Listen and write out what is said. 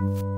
you.